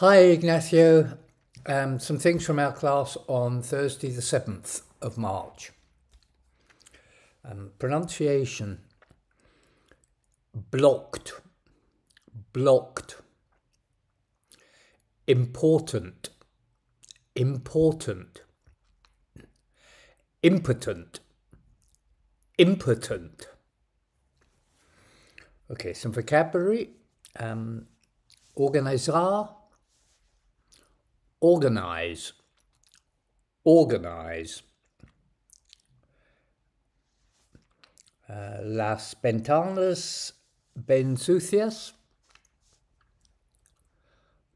Hi, Ignacio. Um, some things from our class on Thursday, the 7th of March. Um, pronunciation blocked, blocked. Important, important. Impotent, impotent. Okay, some vocabulary. Um, organizar, organize, organize. Uh, las ventanas ven sucias.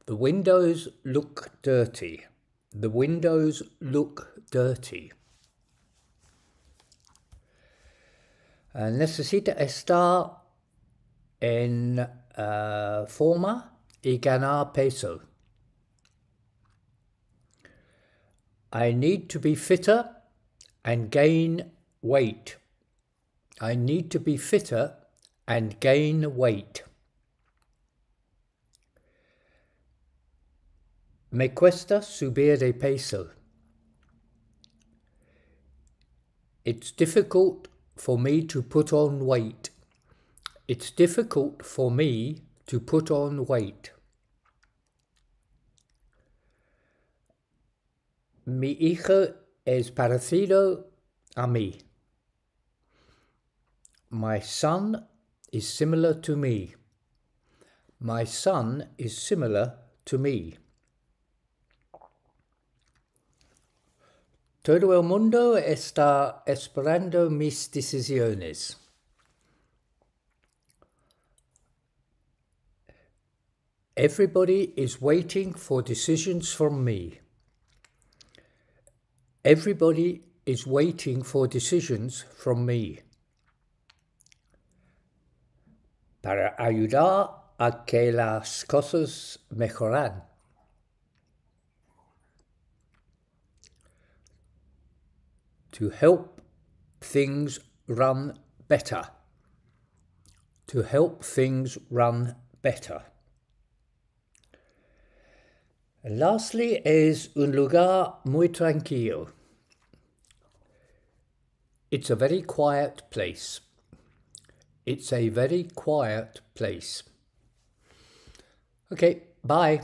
The windows look dirty. The windows look dirty. Uh, necesita estar en uh, forma y ganar peso. I need to be fitter and gain weight. I need to be fitter and gain weight. Me cuesta subir de peso. It's difficult for me to put on weight. It's difficult for me to put on weight. Mi hijo es parecido a mí. My son is similar to me. My son is similar to me. Todo el mundo está esperando mis decisiones. Everybody is waiting for decisions from me. Everybody is waiting for decisions from me. Para ayudar a que las cosas mejoran. To help things run better. To help things run better. And lastly is un lugar muy tranquilo. It's a very quiet place. It's a very quiet place. Okay, bye.